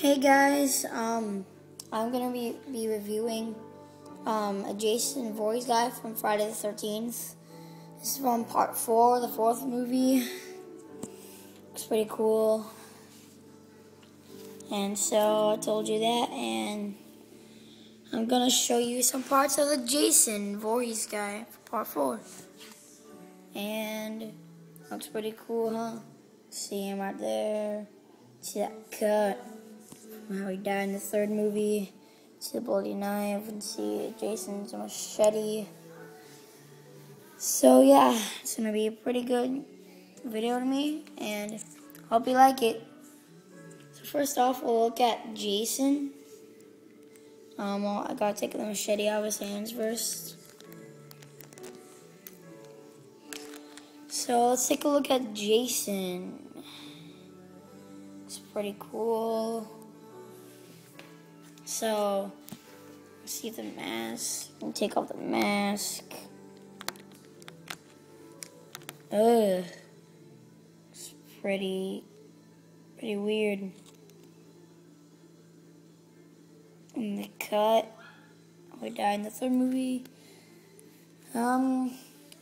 Hey guys, um, I'm gonna be, be reviewing um, a Jason Voorhees guy from Friday the 13th. This is from part four, the fourth movie. It's pretty cool. And so I told you that, and I'm gonna show you some parts of the Jason Voorhees guy for part four. And looks pretty cool, huh? See him right there. See that cut how he died in the third movie. See the bloody knife and see Jason's machete. So yeah, it's gonna be a pretty good video to me, and hope you like it. So first off, we'll look at Jason. Um, well, I gotta take the machete out of his hands first. So let's take a look at Jason. It's pretty cool. So, see the mask. And take off the mask. Ugh. It's pretty, pretty weird. And the cut. We died in the third movie. Um,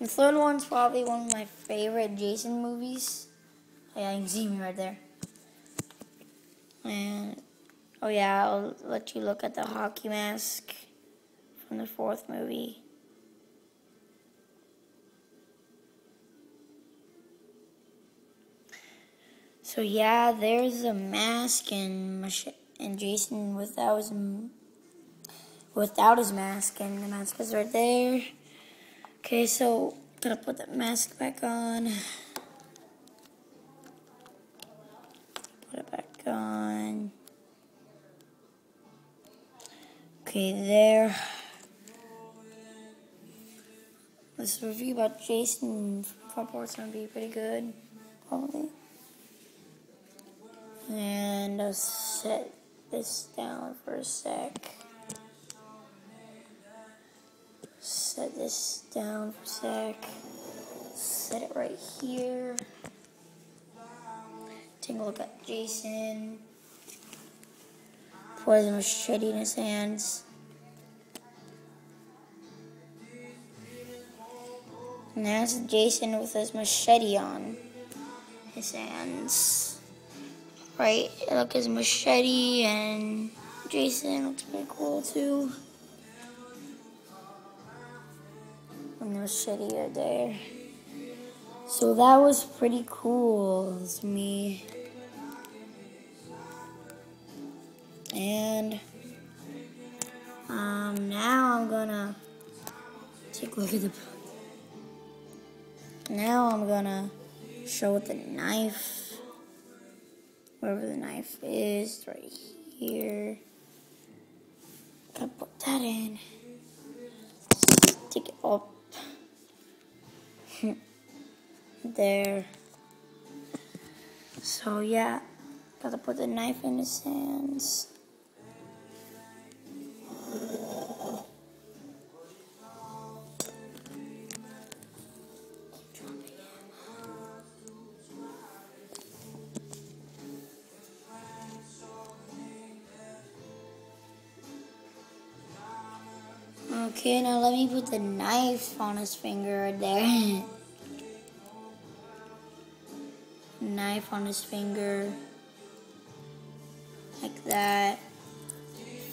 the third one's probably one of my favorite Jason movies. Oh, yeah, you can see me right there. And, oh yeah, I'll let you look at the hockey mask from the fourth movie. So yeah, there's a mask and and Jason without his without his mask, and the mask is right there. Okay, so gonna put the mask back on. Okay, there. This review about Jason from Port's gonna be pretty good, probably. And I'll set this down for a sec. Set this down for a sec. Set it right here. Take a look at Jason. His machete in his hands. And that's Jason with his machete on his hands. Right, look his machete and Jason looks pretty cool too. And the machete are there. So that was pretty cool to me. And um, now I'm gonna take a look at the. Now I'm gonna show the knife wherever the knife is, right here. Gotta put that in. Stick it up. there. So yeah, gotta put the knife in his hands. Okay, now let me put the knife on his finger right there. knife on his finger. Like that.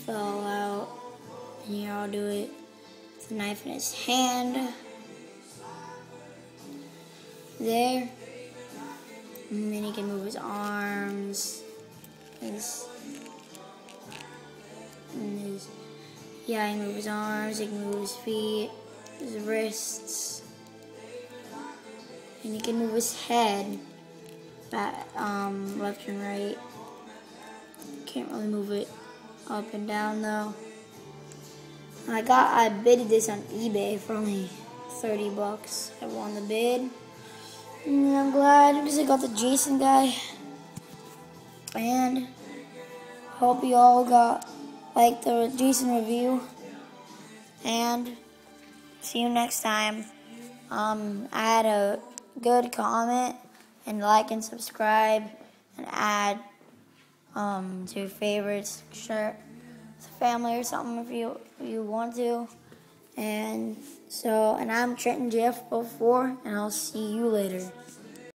Fell out. And here I'll do it. The knife in his hand. There. And then he can move his arms. Yeah, he can move his arms, he can move his feet, his wrists, and he can move his head back, um, left and right. Can't really move it up and down though. I got, I bid this on eBay for only 30 bucks. I won the bid. And I'm glad because I got the Jason guy. And hope you all got like the Jason review. And see you next time. Um, add a good comment and like and subscribe and add um, to favorites, with family or something if you if you want to. And so, and I'm Trenton JF04, and I'll see you later.